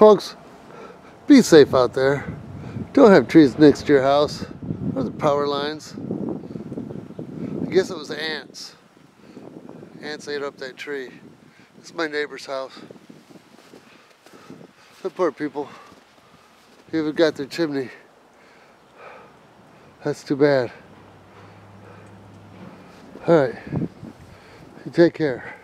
Folks, be safe out there. Don't have trees next to your house or the power lines. I guess it was ants. Ants ate up that tree. It's my neighbor's house. The poor people. Even got their chimney. That's too bad. All right. You take care.